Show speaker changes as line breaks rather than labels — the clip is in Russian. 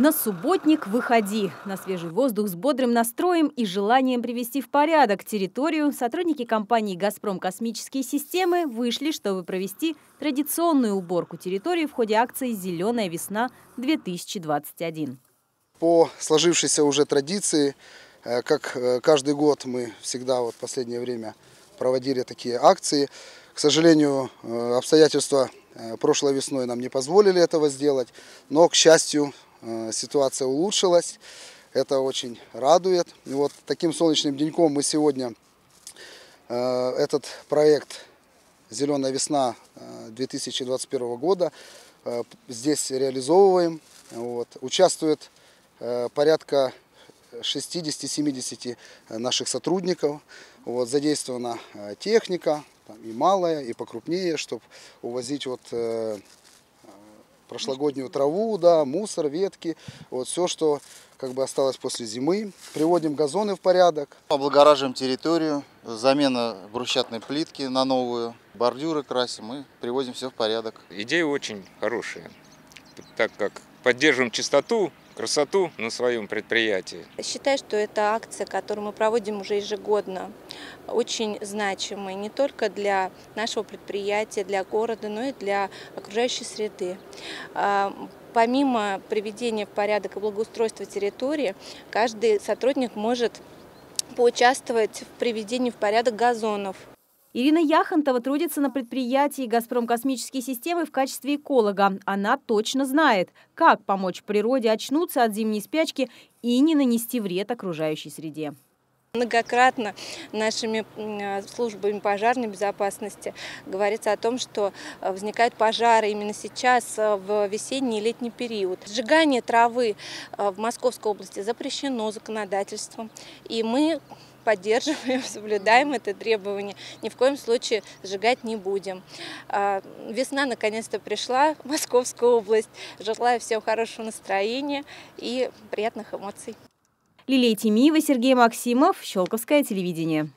На субботник выходи. На свежий воздух с бодрым настроем и желанием привести в порядок территорию сотрудники компании «Газпром Космические системы» вышли, чтобы провести традиционную уборку территории в ходе акции «Зеленая весна-2021».
По сложившейся уже традиции, э, как э, каждый год мы всегда вот в последнее время проводили такие акции. К сожалению, э, обстоятельства прошлой весной нам не позволили этого сделать, но, к счастью, ситуация улучшилась. Это очень радует. И вот таким солнечным деньком мы сегодня э, этот проект «Зеленая весна» 2021 э, года здесь реализовываем. Вот. Участвует порядка 60-70 наших сотрудников. Вот, задействована техника, и малая, и покрупнее, чтобы увозить вот, прошлогоднюю траву, да, мусор, ветки, вот все, что как бы осталось после зимы. Приводим газоны в порядок.
Облагораживаем территорию, замена брусчатной плитки на новую, бордюры красим и приводим все в порядок.
Идея очень хорошая, так как поддерживаем чистоту, красоту на своем предприятии.
Считаю, что это акция, которую мы проводим уже ежегодно, очень значимая не только для нашего предприятия, для города, но и для окружающей среды. А, помимо приведения в порядок и благоустройства территории, каждый сотрудник может поучаствовать в приведении в порядок газонов.
Ирина Яхонтова трудится на предприятии «Газпром Космические системы» в качестве эколога. Она точно знает, как помочь природе очнуться от зимней спячки и не нанести вред окружающей среде.
Многократно нашими службами пожарной безопасности говорится о том, что э, возникают пожары именно сейчас э, в весенний и летний период. Сжигание травы э, в Московской области запрещено законодательством, и мы поддерживаем, соблюдаем это требование. Ни в коем случае сжигать не будем. А, весна наконец-то пришла в Московскую область. Желаю всем хорошего настроения и приятных эмоций.
Лилия Тимиева, Сергей Максимов, Щелковское телевидение.